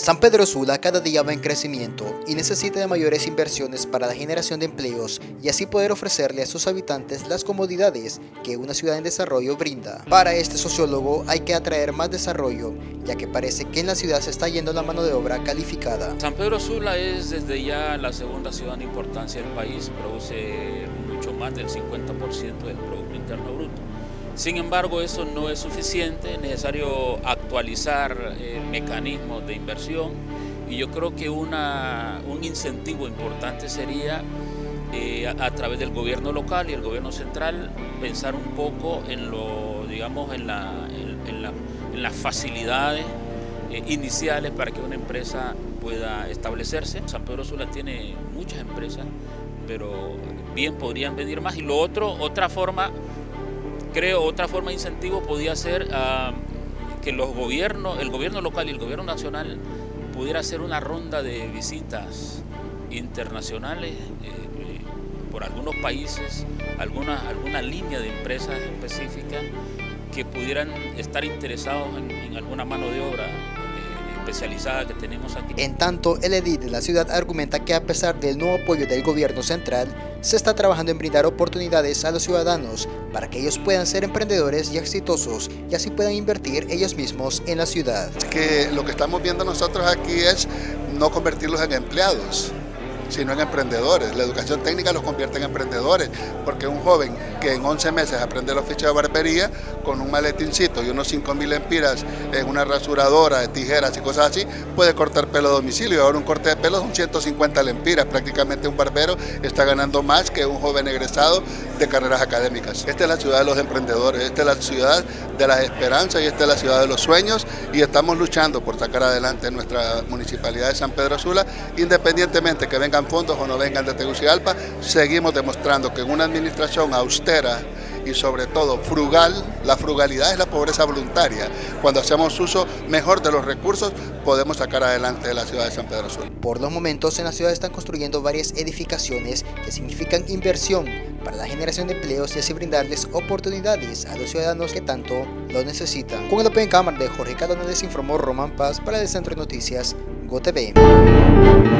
San Pedro Sula cada día va en crecimiento y necesita de mayores inversiones para la generación de empleos y así poder ofrecerle a sus habitantes las comodidades que una ciudad en desarrollo brinda. Para este sociólogo hay que atraer más desarrollo, ya que parece que en la ciudad se está yendo la mano de obra calificada. San Pedro Sula es desde ya la segunda ciudad en importancia del país, produce mucho más del 50% del Producto Interno Bruto. Sin embargo, eso no es suficiente, es necesario actualizar eh, mecanismos de inversión y yo creo que un incentivo importante sería eh, a, través del gobierno local y el gobierno central pensar un poco en lo, digamos, en, la, las facilidades eh, iniciales para que una empresa pueda establecerse. San Pedro Sula tiene muchas empresas, pero bien podrían venir más. Y lo otro, otra forma Creo otra forma de incentivo podía ser ah, que los gobiernos, el gobierno local y el gobierno nacional pudiera hacer una ronda de visitas internacionales eh, por algunos países, alguna, alguna línea de empresas específicas que pudieran estar interesados en alguna mano de obra especializada que tenemos aquí. En tanto, el edil de la ciudad argumenta que a pesar del nuevo apoyo del gobierno central, se está trabajando en brindar oportunidades a los ciudadanos para que ellos puedan ser emprendedores y exitosos y así puedan invertir ellos mismos en la ciudad. Que lo que estamos viendo nosotros aquí es no convertirlos en empleados, sino en emprendedores. La educación técnica los convierte en emprendedores, porque un joven que en 11 meses aprende el oficio de barbería con un maletincito y unos 5 mil empiras en una rasuradora, de tijeras y cosas así, puede cortar pelo a domicilio. Ahora un corte de pelo son 150 lempiras, prácticamente un barbero está ganando más que un joven egresado de carreras académicas. Esta es la ciudad de los emprendedores, esta es la ciudad de las esperanzas y esta es la ciudad de los sueños y estamos luchando por sacar adelante nuestra municipalidad de San Pedro Sula, independientemente que vengan fondos o no vengan de Tegucigalpa, seguimos demostrando que en una administración austera y sobre todo frugal, la frugalidad es la pobreza voluntaria. Cuando hacemos uso mejor de los recursos, podemos sacar adelante la ciudad de San Pedro Sula. Por los momentos en la ciudad están construyendo varias edificaciones que significan inversión para la generación de empleos y así brindarles oportunidades a los ciudadanos que tanto lo necesitan. Con el Open Cámara de Jorge Cadona les informó Román Paz para el Centro de Noticias GoTV.